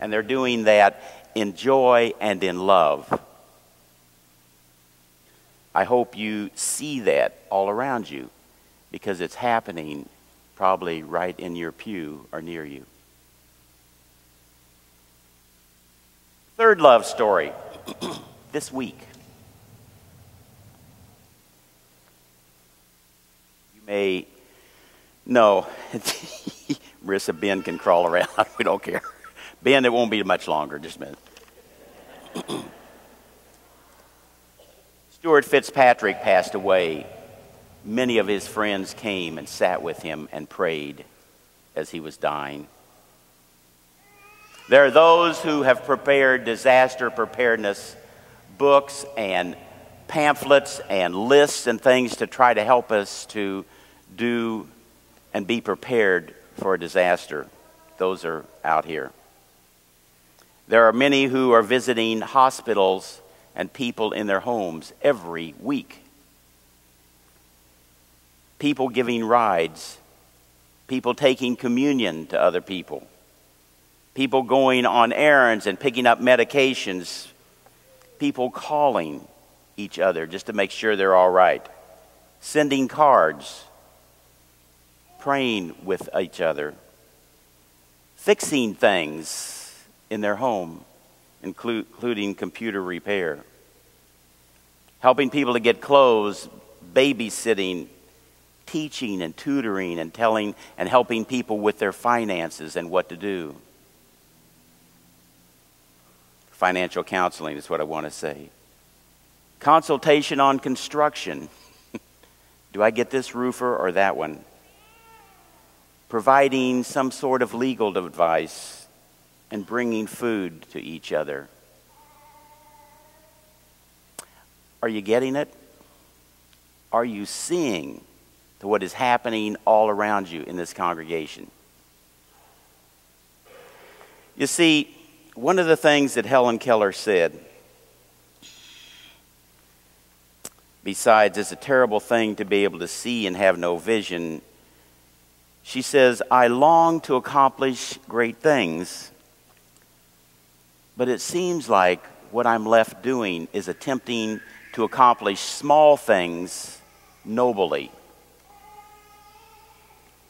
And they're doing that in joy and in love. I hope you see that all around you because it's happening probably right in your pew or near you. Third love story this week. You may know, Marissa, Ben can crawl around. we don't care. Ben, it won't be much longer. Just a minute. Stuart Fitzpatrick passed away. Many of his friends came and sat with him and prayed as he was dying. There are those who have prepared disaster preparedness books and pamphlets and lists and things to try to help us to do and be prepared for a disaster. Those are out here. There are many who are visiting hospitals and people in their homes every week. People giving rides, people taking communion to other people. People going on errands and picking up medications, people calling each other just to make sure they're all right, sending cards, praying with each other, fixing things in their home, including computer repair, helping people to get clothes, babysitting, teaching and tutoring and telling and helping people with their finances and what to do financial counseling is what I want to say. Consultation on construction. Do I get this roofer or that one? Providing some sort of legal advice and bringing food to each other. Are you getting it? Are you seeing to what is happening all around you in this congregation? You see, one of the things that Helen Keller said, besides it's a terrible thing to be able to see and have no vision, she says, I long to accomplish great things, but it seems like what I'm left doing is attempting to accomplish small things nobly.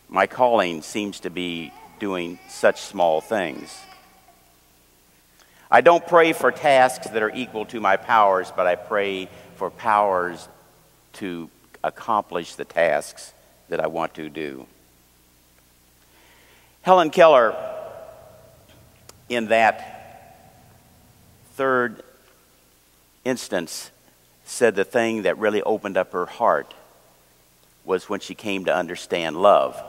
My calling seems to be doing such small things. I don't pray for tasks that are equal to my powers, but I pray for powers to accomplish the tasks that I want to do. Helen Keller, in that third instance, said the thing that really opened up her heart was when she came to understand love.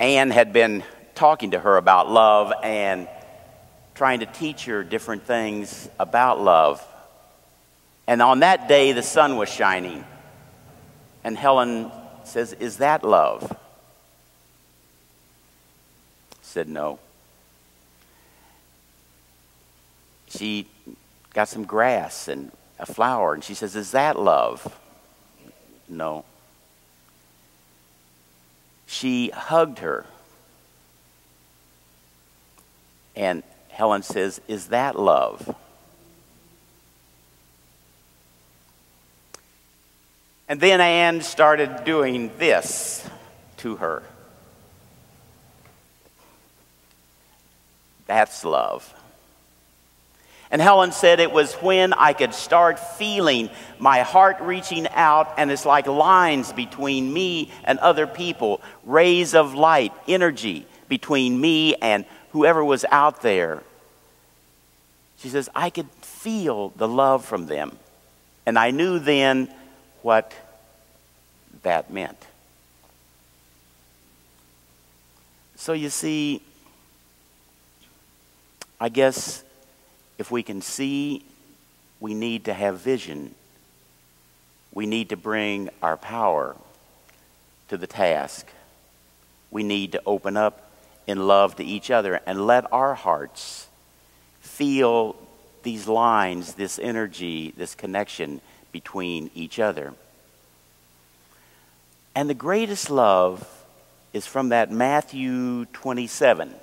Anne had been talking to her about love and trying to teach her different things about love. And on that day, the sun was shining. And Helen says, Is that love? Said, No. She got some grass and a flower, and she says, Is that love? No. She hugged her and Helen says, Is that love? And then Anne started doing this to her. That's love. And Helen said it was when I could start feeling my heart reaching out, and it's like lines between me and other people, rays of light, energy between me and whoever was out there. She says, I could feel the love from them. And I knew then what that meant. So you see, I guess if we can see, we need to have vision. We need to bring our power to the task. We need to open up in love to each other and let our hearts feel these lines, this energy, this connection between each other. And the greatest love is from that Matthew 27.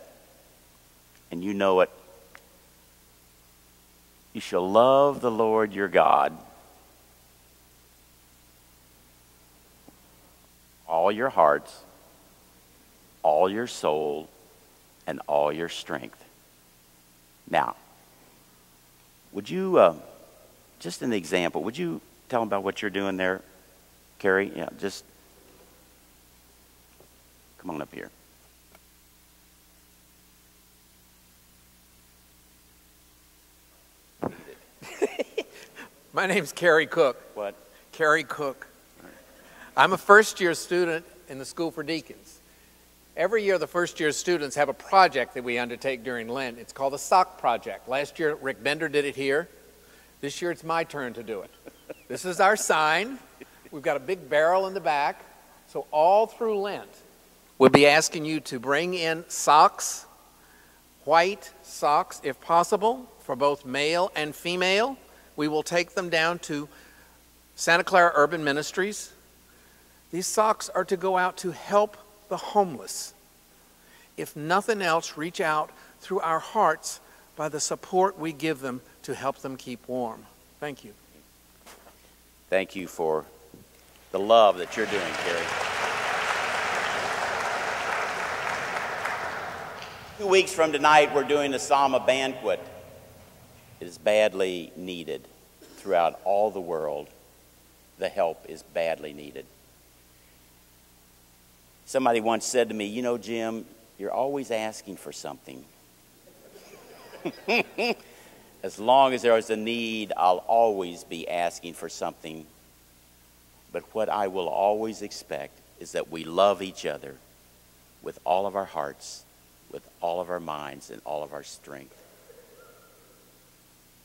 And you know it. You shall love the Lord your God all your hearts, all your soul, and all your strength. Now, would you, uh, just an example, would you tell them about what you're doing there, Carrie? Yeah, just come on up here. My name's Kerry Cook. What? Kerry Cook. I'm a first year student in the School for Deacons. Every year, the first year students have a project that we undertake during Lent. It's called the Sock Project. Last year, Rick Bender did it here. This year, it's my turn to do it. This is our sign. We've got a big barrel in the back. So, all through Lent, we'll be asking you to bring in socks, white socks if possible, for both male and female. We will take them down to Santa Clara Urban Ministries. These socks are to go out to help the homeless. If nothing else, reach out through our hearts by the support we give them to help them keep warm. Thank you. Thank you for the love that you're doing, Carrie. Two weeks from tonight, we're doing the Sama banquet. It is badly needed throughout all the world. The help is badly needed. Somebody once said to me, You know, Jim, you're always asking for something. as long as there is a need, I'll always be asking for something. But what I will always expect is that we love each other with all of our hearts, with all of our minds, and all of our strength.